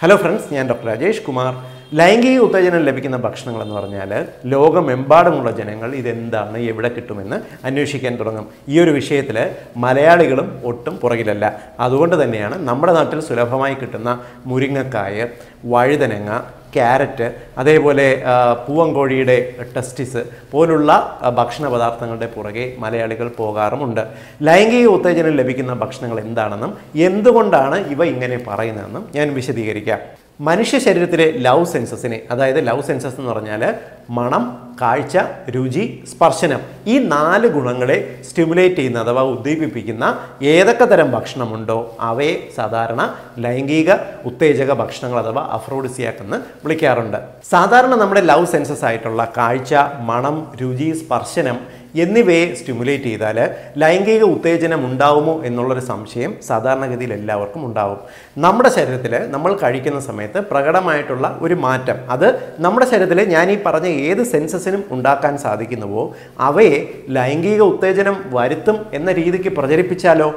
Hello friends ഞാൻ doctor Rajesh Kumar ലൈംഗിക ഉത്തേജനം ലഭിക്കുന്ന ഭക്ഷണങ്ങൾ എന്ന് പറഞ്ഞാൽ ലോകമെമ്പാടുമുള്ള ജനങ്ങൾ ഇതെന്താണ് എവിടെ കിട്ടുമെന്ന് അന്വേഷിക്കാൻ തുടങ്ങും. ഈ ഒരു വിഷയത്തിൽ മലയാളികളും ഒട്ടും പുറകിലല്ല. അതുകൊണ്ട് തന്നെയാണ് നമ്മുടെ നാട്ടിൽ സുലഭമായി കിട്ടുന്ന മുരിങ്ങക്കായ വഴുതനങ്ങ ക്യാരറ്റ് അതേപോലെ പൂവങ്കോഴിയുടെ ടെസ്റ്റിസ് പോലുള്ള ഭക്ഷണ പദാർത്ഥങ്ങളുടെ പുറകെ മലയാളികൾ പോകാറുമുണ്ട്. ലൈംഗിക ഉത്തേജനം ലഭിക്കുന്ന ഭക്ഷണങ്ങൾ എന്താണെന്നും എന്തുകൊണ്ടാണ് ഇവ ഇങ്ങനെ പറയുന്നതെന്നും ഞാൻ വിശദീകരിക്കാം. മനുഷ്യ ശരീരത്തിലെ ലവ് സെൻസസിനെ അതായത് ലവ് സെൻസസ് എന്ന് പറഞ്ഞാൽ മണം കാഴ്ച രുചി സ്പർശനം ഈ നാല് ഗുണങ്ങളെ സ്റ്റിമുലേറ്റ് ചെയ്യുന്ന അഥവാ ഉദ്ദീപിപ്പിക്കുന്ന ഏതൊക്കെ തരം ഭക്ഷണമുണ്ടോ അവയെ സാധാരണ ലൈംഗിക ഉത്തേജക ഭക്ഷണങ്ങൾ അഥവാ അഫ്രോഡിസിയാക്ക് എന്ന് വിളിക്കാറുണ്ട്. സാധാരണ നമ്മുടെ ലവ് സെൻസസ് ആയിട്ടുള്ള കാഴ്ച മണം രുചി സ്പർശനം എന്നിവയെ സ്റ്റിമുലേറ്റ് ചെയ്താൽ ലൈംഗിക ഉത്തേജനം ഉണ്ടാവുമോ എന്നുള്ളൊരു സംശയം സാധാരണഗതിയിൽ എല്ലാവർക്കും ഉണ്ടാവും. നമ്മുടെ ശരീരത്തിൽ നമ്മൾ കഴിക്കുന്ന സമയത്ത് പ്രകടമായിട്ടുള്ള ഒരു മാറ്റം അത് നമ്മുടെ ശരീരത്തിൽ ഞാൻ ഈ പറഞ്ഞ ഏത് സെൻസസിനും ഉണ്ടാക്കാൻ സാധിക്കുന്നുവോ അവയെ ലൈംഗിക ഉത്തേജനം വരുത്തും എന്ന രീതിക്ക് പ്രചരിപ്പിച്ചാലോ?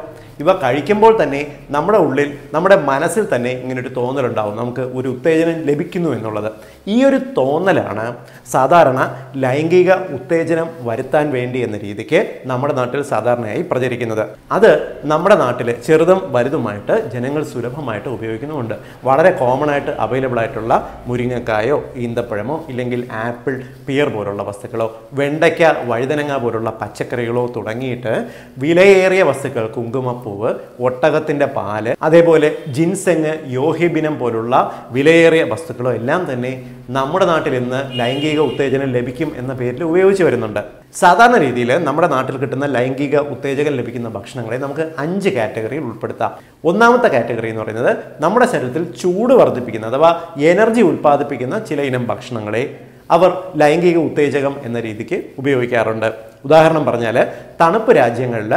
ഇവ കഴിക്കുമ്പോൾ തന്നെ നമ്മുടെ ഉള്ളിൽ നമ്മുടെ മനസ്സിൽ തന്നെ ഇങ്ങനെ ഇങ്ങനൊരു തോന്നലുണ്ടാവും. നമുക്ക് ഒരു ഉത്തേജനം ലഭിക്കുന്നു എന്നുള്ളത്. ഈ ഒരു തോന്നലാണ് സാധാരണ ലൈംഗിക ഉത്തേജനം വരുത്താൻ വേണ്ടി എന്ന രീതിക്ക് നമ്മുടെ നാട്ടിൽ സാധാരണയായി പ്രചരിക്കുന്നത്. അത് നമ്മുടെ നാട്ടിൽ ചെറുതും വലുതുമായിട്ട് ജനങ്ങൾ സുലഭമായിട്ട് ഉപയോഗിക്കുന്നുമുണ്ട്. വളരെ കോമൺ ആയിട്ട് അവൈലബിൾ ആയിട്ടുള്ള മുരിങ്ങക്കായോ ഈന്തപ്പഴമോ ഇല്ലെങ്കിൽ ആപ്പിൾ പിയർ പോലുള്ള വസ്തുക്കളോ വെണ്ടയ്ക്ക വഴുതനങ്ങ പോലുള്ള പച്ചക്കറികളോ തുടങ്ങിയിട്ട് വിലയേറിയ വസ്തുക്കൾ കുങ്കുമപ്പൂവ് ഒട്ടകത്തിന്റെ പാൽ അതേപോലെ ജിൻസെങ് യോഹിബിനം പോലുള്ള വിലയേറിയ വസ്തുക്കളോ എല്ലാം തന്നെ നമ്മുടെ നാട്ടിൽ ഇന്ന് ലൈംഗിക ഉത്തേജനം ലഭിക്കും എന്ന പേരിൽ ഉപയോഗിച്ച് വരുന്നുണ്ട് സാധാരണ രീതിയിൽ നമ്മുടെ നാട്ടിൽ കിട്ടുന്ന ലൈംഗിക ഉത്തേജകം ലഭിക്കുന്ന ഭക്ഷണങ്ങളെ നമുക്ക് അഞ്ച് കാറ്റഗറിയിൽ ഉൾപ്പെടുത്താം ഒന്നാമത്തെ കാറ്റഗറി എന്ന് പറയുന്നത് നമ്മുടെ ശരീരത്തിൽ ചൂട് വർദ്ധിപ്പിക്കുന്ന അഥവാ എനർജി ഉൽപ്പാദിപ്പിക്കുന്ന ചില ഇനം ഭക്ഷണങ്ങളെ അവർ ലൈംഗിക ഉത്തേജകം എന്ന രീതിക്ക് ഉപയോഗിക്കാറുണ്ട് ഉദാഹരണം പറഞ്ഞാൽ തണുപ്പ് രാജ്യങ്ങളിൽ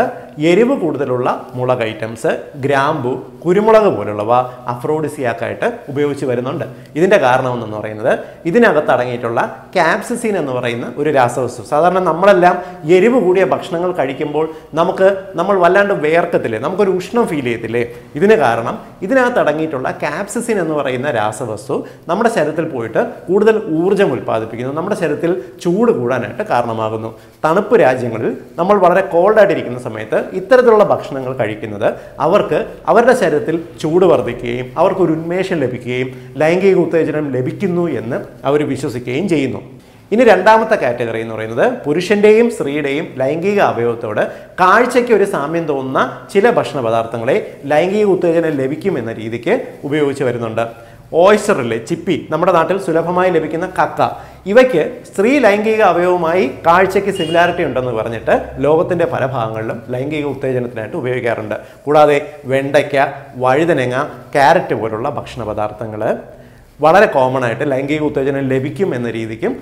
എരിവ് കൂടുതലുള്ള മുളക് ഐറ്റംസ് ഗ്രാമ്പു കുരുമുളക് പോലുള്ളവ അഫ്രോഡിസിയാക്കായിട്ട് ഉപയോഗിച്ച് വരുന്നുണ്ട്. ഇതിന്റെ കാരണം എന്ന് പറയുന്നത് ഇതിനകത്ത് അടങ്ങിയിട്ടുള്ള കാപ്സിസിൻ എന്ന് പറയുന്ന ഒരു രാസവസ്തു. സാധാരണ നമ്മളെല്ലാം എരിവ് കൂടിയ ഭക്ഷണങ്ങൾ കഴിക്കുമ്പോൾ നമുക്ക് നമ്മൾ വല്ലാണ്ട് വേർക്കത്തില്ലേ നമുക്കൊരു ഉഷ്ണം ഫീൽ ചെയ്യത്തില്ലേ? ഇതിന് കാരണം ഇതിനകത്ത് അടങ്ങിയിട്ടുള്ള കാപ്സിസിൻ എന്ന് പറയുന്ന രാസവസ്തു നമ്മുടെ ശരീരത്തിൽ പോയിട്ട് കൂടുതൽ ഊർജം ഉൽപ്പാദിപ്പിക്കുന്നു. നമ്മുടെ ശരീരത്തിൽ ചൂട് കൂടാനായിട്ട് കാരണമാകുന്നു. തണുപ്പ് രാജ്യങ്ങളിൽ നമ്മൾ വളരെ കോൾഡായിട്ടിരിക്കുന്ന സമയത്ത് ഇത്തരത്തിലുള്ള ഭക്ഷണങ്ങൾ കഴിക്കുന്നത് അവർക്ക് അവരുടെ ശരീരത്തിൽ ചൂട് വർദ്ധിക്കുകയും അവർക്ക് ഒരു ഉന്മേഷം ലഭിക്കുകയും ലൈംഗിക ഉത്തേജനം ലഭിക്കുന്നു എന്ന് അവർ വിശ്വസിക്കുകയും ചെയ്യുന്നു. ഇനി രണ്ടാമത്തെ കാറ്റഗറി എന്ന് പറയുന്നത് പുരുഷന്റെയും സ്ത്രീയുടെയും ലൈംഗിക അവയവത്തോട് കാഴ്ചയ്ക്ക് ഒരു സാമ്യം തോന്നുന്ന ചില ഭക്ഷണ പദാർത്ഥങ്ങളെ ലൈംഗിക ഉത്തേജനം ലഭിക്കും എന്ന രീതിക്ക് ഉപയോഗിച്ച് വരുന്നുണ്ട്. ഓയ്സ്റ്ററിലെ ചിപ്പി നമ്മുടെ നാട്ടിൽ സുലഭമായി ലഭിക്കുന്ന കക്ക. ഇവയ്ക്ക് സ്ത്രീ ലൈംഗിക അവയവുമായി കാഴ്ചയ്ക്ക് സിമിലാരിറ്റി ഉണ്ടെന്ന് പറഞ്ഞിട്ട് ലോകത്തിന്റെ പല ഭാഗങ്ങളിലും ലൈംഗിക ഉത്തേജനത്തിനായിട്ട് ഉപയോഗിക്കാറുണ്ട്. കൂടാതെ വെണ്ടയ്ക്ക വഴുതനങ്ങ ക്യാരറ്റ് പോലുള്ള ഭക്ഷണ പദാർത്ഥങ്ങൾ വളരെ കോമൺ ആയിട്ട് ലൈംഗിക ഉത്തേജനം ലഭിക്കും എന്ന രീതിക്കും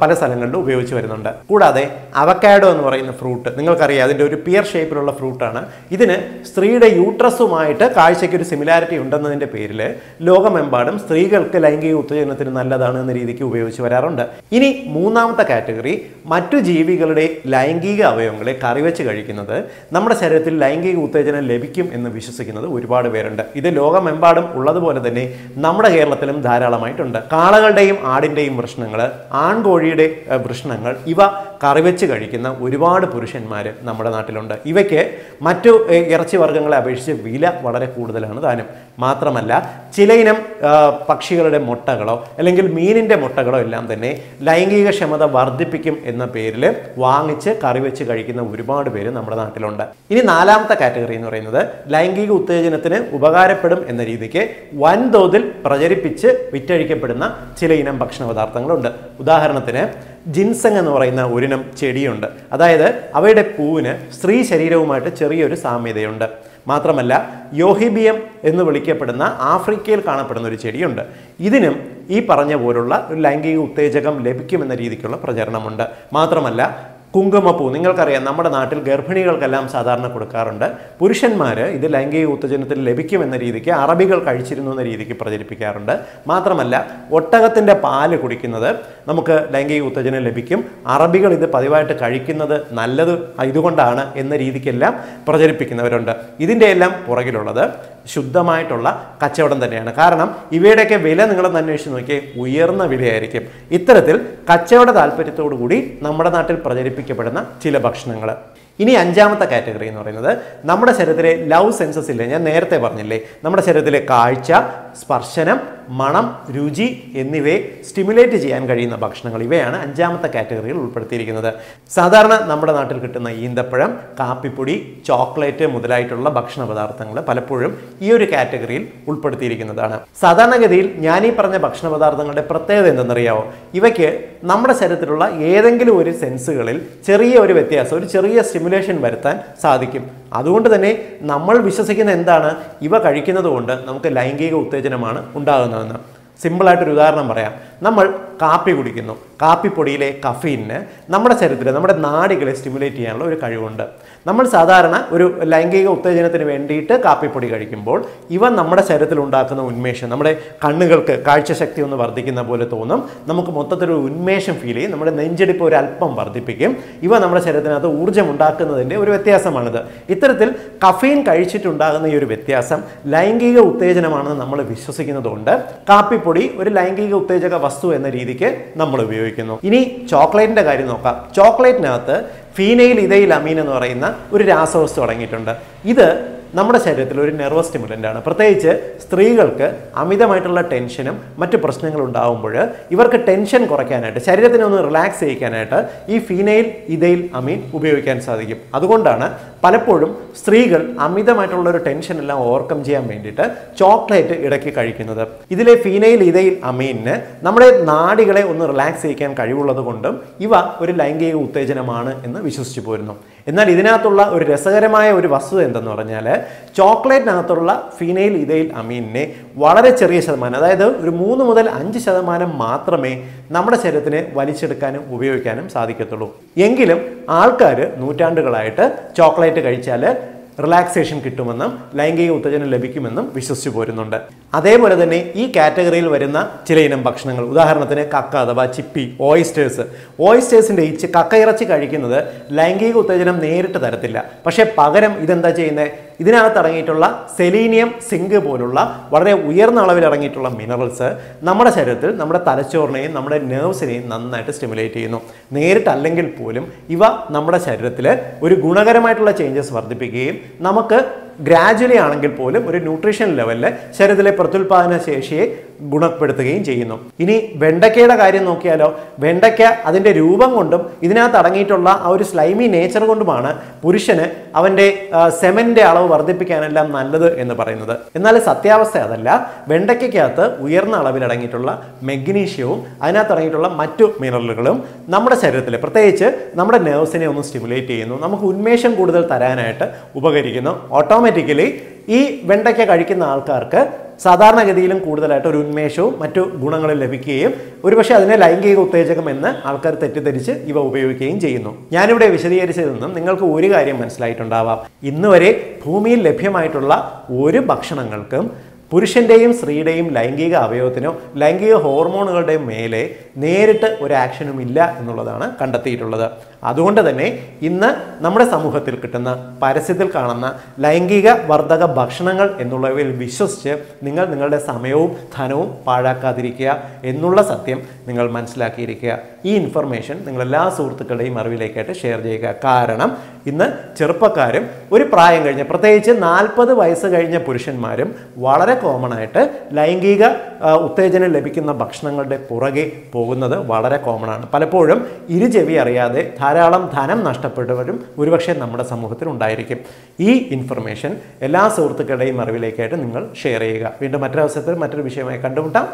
പല സ്ഥലങ്ങളിലും ഉപയോഗിച്ച് വരുന്നുണ്ട്. കൂടാതെ അവക്കാഡോ എന്ന് പറയുന്ന ഫ്രൂട്ട് നിങ്ങൾക്കറിയാം അതിന്റെ ഒരു പിയർ ഷേപ്പിലുള്ള ഫ്രൂട്ടാണ് ഇതിന് സ്ത്രീയുടെ യൂട്രസുമായിട്ട് കാഴ്ചയ്ക്ക് ഒരു സിമിലാരിറ്റി ഉണ്ടെന്നതിന്റെ പേരിൽ ലോകമെമ്പാടും സ്ത്രീകൾക്ക് ലൈംഗിക ഉത്തേജനത്തിന് നല്ലതാണ് എന്ന രീതിക്ക് ഉപയോഗിച്ച് വരാറുണ്ട്. ഇനി മൂന്നാമത്തെ കാറ്റഗറി മറ്റു ജീവികളുടെ ലൈംഗിക അവയവങ്ങളെ കറിവെച്ച് കഴിക്കുന്നത് നമ്മുടെ ശരീരത്തിൽ ലൈംഗിക ഉത്തേജനം ലഭിക്കും എന്ന് വിശ്വസിക്കുന്നത് ഒരുപാട് പേരുണ്ട്. ഇത് ലോകമെമ്പാടും ഉള്ളതുപോലെ തന്നെ നമ്മുടെ കേരളത്തിലും ധാരാളമായിട്ടുണ്ട്. കാളകളുടെയും ആടിന്റെയും വൃഷ്ണങ്ങൾ ആൺകോഴിയുടെ പ്രശ്നങ്ങൾ ഇവ കറിവെച്ച് കഴിക്കുന്ന ഒരുപാട് പുരുഷന്മാർ നമ്മുടെ നാട്ടിലുണ്ട്. ഇവയ്ക്ക് മറ്റു ഇറച്ചി വർഗങ്ങളെ അപേക്ഷിച്ച് വില വളരെ കൂടുതലാണ് താനും. മാത്രമല്ല ചിലയിനം പക്ഷികളുടെ മുട്ടകളോ അല്ലെങ്കിൽ മീനിന്റെ മുട്ടകളോ എല്ലാം തന്നെ ലൈംഗിക ക്ഷമത വർദ്ധിപ്പിക്കും എന്ന പേരിൽ വാങ്ങിച്ച് കറിവെച്ച് കഴിക്കുന്ന ഒരുപാട് പേര് നമ്മുടെ നാട്ടിലുണ്ട്. ഇനി നാലാമത്തെ കാറ്റഗറി എന്ന് പറയുന്നത് ലൈംഗിക ഉത്തേജനത്തിന് ഉപകാരപ്പെടും എന്ന രീതിക്ക് വൻതോതിൽ പ്രചരിപ്പിച്ച് വിറ്റഴിക്കപ്പെടുന്ന ചില ഇനം ഭക്ഷണ പദാർത്ഥങ്ങളുണ്ട്. ഉദാഹരണത്തിന് ജിൻസങ് എന്ന് പറയുന്ന ഒരിനം ചെടിയുണ്ട്. അതായത് അവയുടെ പൂവിന് സ്ത്രീ ശരീരവുമായിട്ട് ചെറിയൊരു സാമ്യതയുണ്ട്. മാത്രമല്ല യോഹിബിയം എന്ന് വിളിക്കപ്പെടുന്ന ആഫ്രിക്കയിൽ കാണപ്പെടുന്ന ഒരു ചെടിയുണ്ട്. ഇതിനും ഈ പറഞ്ഞ പോലുള്ള ഒരു ലൈംഗിക ഉത്തേജകം ലഭിക്കുമെന്ന രീതിക്കുള്ള പ്രചരണമുണ്ട്. മാത്രമല്ല കുങ്കുമപ്പൂ. നിങ്ങൾക്കറിയാം നമ്മുടെ നാട്ടിൽ ഗർഭിണികൾക്കെല്ലാം സാധാരണ കൊടുക്കാറുണ്ട്. പുരുഷന്മാർ ഇത് ലൈംഗിക ഉത്തേജനത്തിൽ ലഭിക്കുമെന്ന രീതിക്ക് അറബികൾ കഴിച്ചിരുന്നു എന്ന രീതിക്ക് പ്രചരിപ്പിക്കാറുണ്ട്. മാത്രമല്ല ഒട്ടകത്തിന്റെ പാൽ കുടിക്കുന്നത് നമുക്ക് ലൈംഗിക ഉത്തേജനം ലഭിക്കും. അറബികൾ ഇത് പതിവായിട്ട് കഴിക്കുന്നത് നല്ലത് ഇതുകൊണ്ടാണ് എന്ന രീതിക്കെല്ലാം പ്രചരിപ്പിക്കുന്നവരുണ്ട്. ഇതിന്റെ എല്ലാം പുറകിലുള്ളത് ശുദ്ധമായിട്ടുള്ള കച്ചവടം തന്നെയാണ്. കാരണം ഇവയുടെയൊക്കെ വില നിങ്ങളൊന്ന് അന്വേഷിച്ച് നോക്കിയാൽ ഉയർന്ന വിലയായിരിക്കും. ഇത്തരത്തിൽ കച്ചവട താല്പര്യത്തോടു കൂടി നമ്മുടെ നാട്ടിൽ പ്രചരിപ്പിക്കപ്പെടുന്ന ചില ഭക്ഷണങ്ങൾ. ഇനി അഞ്ചാമത്തെ കാറ്റഗറി എന്ന് പറയുന്നത് നമ്മുടെ ശരീരത്തിലെ ലവ് സെൻസസ് ഇല്ലേ? ഞാൻ നേരത്തെ പറഞ്ഞില്ലേ? നമ്മുടെ ശരീരത്തിലെ കാഴ്ച സ്പർശനം മണം രുചി എന്നിവയെ സ്റ്റിമുലേറ്റ് ചെയ്യാൻ കഴിയുന്ന ഭക്ഷണങ്ങൾ ഇവയാണ് അഞ്ചാമത്തെ കാറ്റഗറിയിൽ ഉൾപ്പെടുത്തിയിരിക്കുന്നത്. സാധാരണ നമ്മുടെ നാട്ടിൽ കിട്ടുന്ന ഈന്തപ്പഴം കാപ്പിപ്പൊടി ചോക്ലേറ്റ് മുതലായിട്ടുള്ള ഭക്ഷണ പദാർത്ഥങ്ങൾ പലപ്പോഴും ഈ ഒരു കാറ്റഗറിയിൽ ഉൾപ്പെടുത്തിയിരിക്കുന്നതാണ്. സാധാരണഗതിയിൽ ഞാൻ ഈ പറഞ്ഞ ഭക്ഷണ പദാർത്ഥങ്ങളുടെ പ്രത്യേകത എന്തെന്നറിയാവോ? ഇവയ്ക്ക് നമ്മുടെ ശരീരത്തിലുള്ള ഏതെങ്കിലും ഒരു സെൻസുകളിൽ ചെറിയ ഒരു വ്യത്യാസം ഒരു ചെറിയ സ്റ്റിമുലേഷൻ വരുത്താൻ സാധിക്കും. അതുകൊണ്ട് തന്നെ നമ്മൾ വിശ്വസിക്കുന്ന എന്താണ്? ഇവ കഴിക്കുന്നത് കൊണ്ട് നമുക്ക് ലൈംഗിക ഉത്തേജനമാണ് ഉണ്ടാകുന്നതെന്ന്. സിമ്പിളായിട്ടൊരു ഉദാഹരണം പറയാം. നമ്മൾ കാപ്പി കുടിക്കുന്നു. കാപ്പിപ്പൊടിയിലെ കഫീനിന് നമ്മുടെ ശരീരത്തിൽ നമ്മുടെ നാടികളെ സ്റ്റിമുലേറ്റ് ചെയ്യാനുള്ള ഒരു കഴിവുണ്ട്. നമ്മൾ സാധാരണ ഒരു ലൈംഗിക ഉത്തേജനത്തിന് വേണ്ടിയിട്ട് കാപ്പിപ്പൊടി കഴിക്കുമ്പോൾ ഇവ നമ്മുടെ ശരീരത്തിൽ ഉണ്ടാക്കുന്ന ഉന്മേഷം നമ്മുടെ കണ്ണുകൾക്ക് കാഴ്ചശക്തി ഒന്ന് വർദ്ധിക്കുന്ന പോലെ തോന്നും. നമുക്ക് മൊത്തത്തിലൊരു ഉന്മേഷം ഫീൽ ചെയ്യും നമ്മുടെ നെഞ്ചെടുപ്പ് ഒരു അല്പം വർദ്ധിപ്പിക്കും. ഇവ നമ്മുടെ ശരീരത്തിനകത്ത് ഊർജം ഉണ്ടാക്കുന്നതിന്റെ ഒരു വ്യത്യാസമാണിത്. ഇത്തരത്തിൽ കഫീൻ കഴിച്ചിട്ടുണ്ടാകുന്ന ഈ ഒരു വ്യത്യാസം ലൈംഗിക ഉത്തേജനമാണെന്ന് നമ്മൾ വിശ്വസിക്കുന്നതുകൊണ്ട് കാപ്പിപ്പൊടി ഒരു ലൈംഗിക ഉത്തേജക വസ്തു എന്ന രീതിക്ക് നമ്മൾ ഉപയോഗിക്കുന്നു. ഇനി ചോക്ലേറ്റിന്റെ കാര്യം നോക്കാം. ചോക്ലേറ്റിനകത്ത് ഫീനൈൽ ഇതയിൽ അമീൻ എന്ന് പറയുന്ന ഒരു രാസവസ്തു അടങ്ങിയിട്ടുണ്ട്. ഇത് നമ്മുടെ ശരീരത്തിൽ ഒരു നെർവസ് സ്റ്റിമുലന്റ് ആണ്. പ്രത്യേകിച്ച് സ്ത്രീകൾക്ക് അമിതമായിട്ടുള്ള ടെൻഷനും മറ്റു പ്രശ്നങ്ങളും ഉണ്ടാകുമ്പോൾ ഇവർക്ക് ടെൻഷൻ കുറയ്ക്കാനായിട്ട് ശരീരത്തിനെ ഒന്ന് റിലാക്സ് ചെയ്യിക്കാനായിട്ട് ഈ ഫീനൈൽ ഇതയിൽ അമീൻ ഉപയോഗിക്കാൻ സാധിക്കും. അതുകൊണ്ടാണ് പലപ്പോഴും സ്ത്രീകൾ അമിതമായിട്ടുള്ള ഒരു ടെൻഷൻ എല്ലാം ഓവർകം ചെയ്യാൻ വേണ്ടിയിട്ട് ചോക്ലേറ്റ് ഇടയ്ക്ക് കഴിക്കുന്നത്. ഇതിലെ ഫീനൈൽ ഇതയിൽ അമീനിന് നമ്മുടെ നാടികളെ ഒന്ന് റിലാക്സ് ചെയ്യിക്കാൻ കഴിവുള്ളത് കൊണ്ടും ഇവ ഒരു ലൈംഗിക ഉത്തേജനമാണ് എന്ന് വിശ്വസിച്ചു പോരുന്നു. എന്നാൽ ഇതിനകത്തുള്ള ഒരു രസകരമായ ഒരു വസ്തുത എന്തെന്ന് പറഞ്ഞാൽ ചോക്ലേറ്റിനകത്തുള്ള ഫീനൈൽ ഇതയിൽ അമീനെ വളരെ ചെറിയ ശതമാനം അതായത് ഒരു മൂന്ന് മുതൽ അഞ്ച് ശതമാനം മാത്രമേ നമ്മുടെ ശരീരത്തിന് വലിച്ചെടുക്കാനും ഉപയോഗിക്കാനും സാധിക്കത്തുള്ളൂ. എങ്കിലും ആൾക്കാർ നൂറ്റാണ്ടുകളായിട്ട് ചോക്ലേറ്റ് കഴിച്ചാൽ റിലാക്സേഷൻ കിട്ടുമെന്നും ലൈംഗിക ഉത്തേജനം ലഭിക്കുമെന്നും വിശ്വസിച്ചു പോരുന്നുണ്ട്. അതേപോലെ തന്നെ ഈ കാറ്റഗറിയിൽ വരുന്ന ചില ഇനം ഭക്ഷണങ്ങൾ ഉദാഹരണത്തിന് കക്ക അഥവാ ചിപ്പി ഓയിസ്റ്റേഴ്സ് ഓയിസ്റ്റേഴ്സിന്റെ ഈ കക്ക ഇറച്ചി കഴിക്കുന്നത് ലൈംഗിക ഉത്തേജനം നേരിട്ട് തരത്തില്ല. പക്ഷേ പകരം ഇതെന്താ ചെയ്യുന്നത് ഇതിനകത്ത് അടങ്ങിയിട്ടുള്ള സെലീനിയം സിങ്ക് പോലുള്ള വളരെ ഉയർന്ന അളവിൽ അടങ്ങിയിട്ടുള്ള മിനറൽസ് നമ്മുടെ ശരീരത്തിൽ നമ്മുടെ തലച്ചോറിനെയും നമ്മുടെ നെർവ്സിനെയും നന്നായിട്ട് സ്റ്റിമുലേറ്റ് ചെയ്യുന്നു. നേരിട്ടല്ലെങ്കിൽ പോലും ഇവ നമ്മുടെ ശരീരത്തിൽ ഒരു ഗുണകരമായിട്ടുള്ള ചേഞ്ചസ് വർദ്ധിപ്പിക്കുകയും നമുക്ക് ഗ്രാജുവലി ആണെങ്കിൽ പോലും ഒരു ന്യൂട്രീഷൻ ലെവലിൽ ശരീരത്തിലെ പ്രത്യുൽപാദന ശേഷിയെ ഗുണപ്പെടുത്തുകയും ചെയ്യുന്നു. ഇനി വെണ്ടയ്ക്കയുടെ കാര്യം നോക്കിയാലോ വെണ്ടയ്ക്ക അതിന്റെ രൂപം കൊണ്ടും ഇതിനകത്ത് അടങ്ങിയിട്ടുള്ള ആ ഒരു സ്ലൈമി നേച്ചർ കൊണ്ടുമാണ് പുരുഷന് അവന്റെ സെമന്റെ അളവ് വർദ്ധിപ്പിക്കാനെല്ലാം നല്ലത് എന്ന് പറയുന്നത്. എന്നാൽ സത്യാവസ്ഥ അതല്ല. വെണ്ടയ്ക്കകത്ത് ഉയർന്ന അളവിൽ അടങ്ങിയിട്ടുള്ള മെഗ്നീഷ്യവും അതിനകത്ത് അടങ്ങിയിട്ടുള്ള മറ്റു മിനറലുകളും നമ്മുടെ ശരീരത്തിൽ പ്രത്യേകിച്ച് നമ്മുടെ നെർവ്സിനെ ഒന്ന് സ്റ്റിമുലേറ്റ് ചെയ്യുന്നു. നമുക്ക് ഉന്മേഷം കൂടുതൽ തരാനായിട്ട് ഉപകരിക്കുന്നു. ഓട്ടോമാറ്റിക്കലി ഈ വെണ്ടയ്ക്ക കഴിക്കുന്ന ആൾക്കാർക്ക് സാധാരണഗതിയിലും കൂടുതലായിട്ട് ഒരു ഉന്മേഷവും മറ്റു ഗുണങ്ങളും ലഭിക്കുകയും ഒരുപക്ഷെ അതിനെ ലൈംഗിക ഉത്തേജകം എന്ന് ആൾക്കാർ തെറ്റിദ്ധരിച്ച് ഇവ ഉപയോഗിക്കുകയും ചെയ്യുന്നു. ഞാനിവിടെ വിശദീകരിച്ചതിൽ നിന്നും നിങ്ങൾക്ക് ഒരു കാര്യം മനസ്സിലായിട്ടുണ്ടാവാം. ഇന്നുവരെ ഭൂമിയിൽ ലഭ്യമായിട്ടുള്ള ഒരു ഭക്ഷണങ്ങൾക്കും പുരുഷന്റെയും സ്ത്രീയുടെയും ലൈംഗിക അവയവത്തിനോ ലൈംഗിക ഹോർമോണുകളുടെയും മേലെ നേരിട്ട് ഒരു ആക്ഷനും ഇല്ല എന്നുള്ളതാണ് കണ്ടെത്തിയിട്ടുള്ളത്. അതുകൊണ്ട് തന്നെ ഇന്ന് നമ്മുടെ സമൂഹത്തിൽ കിട്ടുന്ന പരസ്യത്തിൽ കാണുന്ന ലൈംഗിക വർധക ഭക്ഷണങ്ങൾ എന്നുള്ളവയിൽ വിശ്വസിച്ച് നിങ്ങൾ നിങ്ങളുടെ സമയവും ധനവും പാഴാക്കാതിരിക്കുക എന്നുള്ള സത്യം നിങ്ങൾ മനസ്സിലാക്കിയിരിക്കുക. ഈ ഇൻഫർമേഷൻ നിങ്ങൾ എല്ലാ സുഹൃത്തുക്കളുടെയും അറിവിലേക്കായിട്ട് ഷെയർ ചെയ്യുക. കാരണം ഇന്ന് ചെറുപ്പക്കാരും ഒരു പ്രായം കഴിഞ്ഞ പ്രത്യേകിച്ച് നാൽപ്പത് വയസ്സ് കഴിഞ്ഞ പുരുഷന്മാരും വളരെ കോമൺ ആയിട്ട് ലൈംഗിക ഉത്തേജനം ലഭിക്കുന്ന ഭക്ഷണങ്ങളുടെ പുറകെ പോകുന്നത് വളരെ കോമൺ ആണ്. പലപ്പോഴും ഇരുചെവി അറിയാതെ ധാരാളം ധനം നഷ്ടപ്പെട്ടവരും ഒരുപക്ഷെ നമ്മുടെ സമൂഹത്തിൽ ഉണ്ടായിരിക്കും. ഈ ഇൻഫർമേഷൻ എല്ലാ സുഹൃത്തുക്കളുടെയും അറിവിലേക്കായിട്ട് നിങ്ങൾ ഷെയർ ചെയ്യുക. വീണ്ടും മറ്റൊരവസരത്തിൽ മറ്റൊരു വിഷയമായി കണ്ടുമുട്ടാം.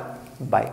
ബൈ